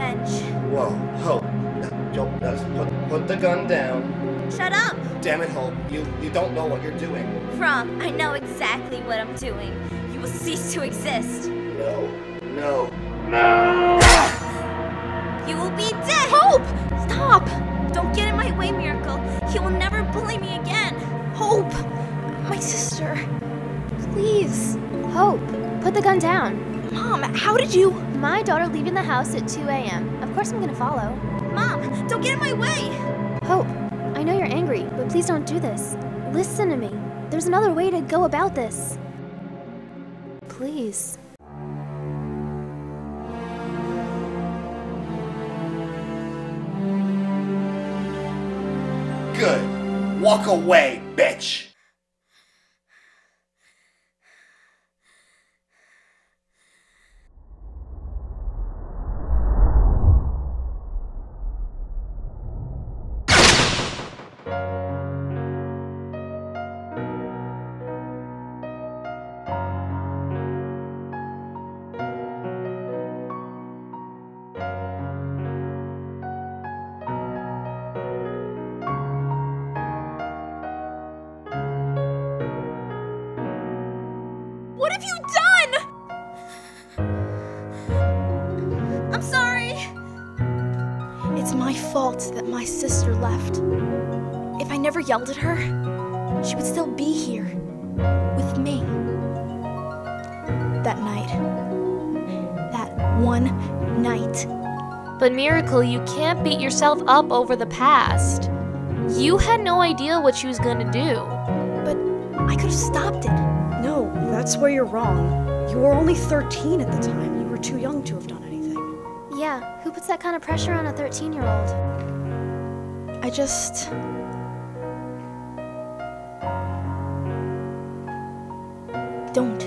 revenge. Whoa, Hope. Don't, uh, put, put the gun down. Shut up! Damn it, Hope. You, you don't know what you're doing. From, I know exactly what I'm doing. You will cease to exist. No. No. No. You will be dead! Hope! Stop! Don't get in my way, Miracle. He will never bully me again. Hope! My sister. Please. Hope, put the gun down. Mom, how did you? My daughter leaving the house at 2 a.m. Of course I'm gonna follow. Mom, don't get in my way! Hope, I know you're angry, but please don't do this. Listen to me. There's another way to go about this. Please. Good. Walk away, bitch. It's my fault that my sister left. If I never yelled at her, she would still be here with me. That night. That one night. But Miracle, you can't beat yourself up over the past. You had no idea what she was gonna do. But I could have stopped it. No, that's where you're wrong. You were only 13 at the time. You were too young to have done anything. Yeah, who puts that kind of pressure on a 13 year old? I just. Don't.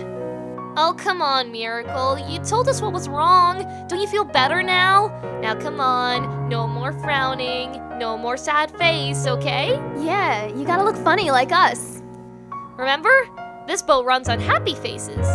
Oh, come on, Miracle. You told us what was wrong. Don't you feel better now? Now, come on. No more frowning. No more sad face, okay? Yeah, you gotta look funny like us. Remember? This boat runs on happy faces.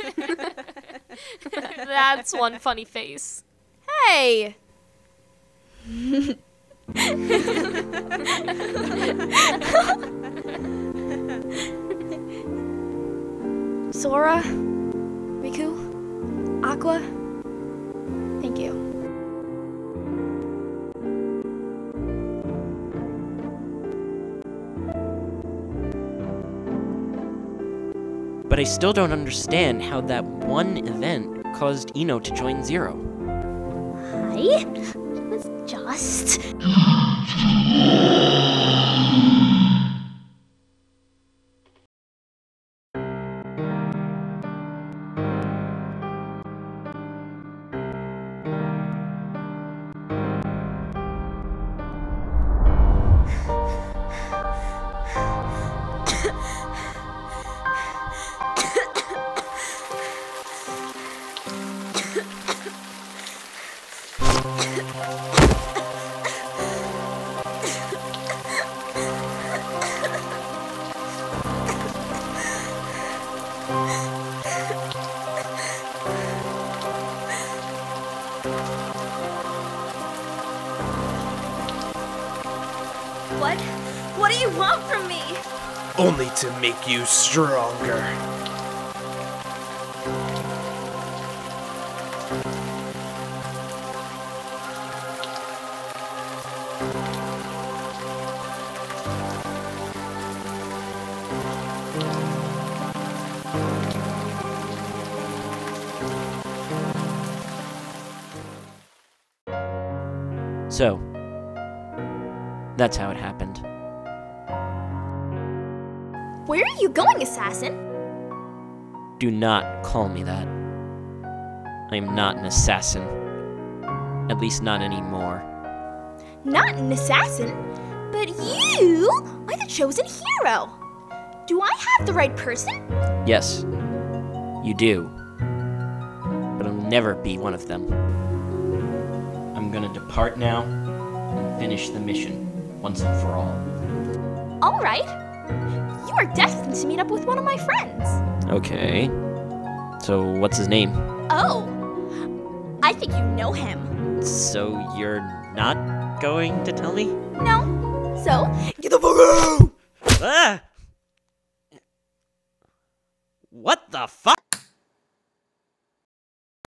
That's one funny face. Hey! Sora? Riku? Aqua? I still don't understand how that one event caused Eno to join Zero. I was just. What? What do you want from me? Only to make you stronger. So, that's how it happened. Where are you going, assassin? Do not call me that. I am not an assassin. At least not anymore. Not an assassin, but you are the chosen hero. Do I have the right person? Yes, you do. But I'll never be one of them. I'm gonna depart now and finish the mission once and for all. All right. You are destined to meet up with one of my friends. Okay. So, what's his name? Oh, I think you know him. So, you're not going to tell me? No? So, Get the fuck out! Ah! What the fuck?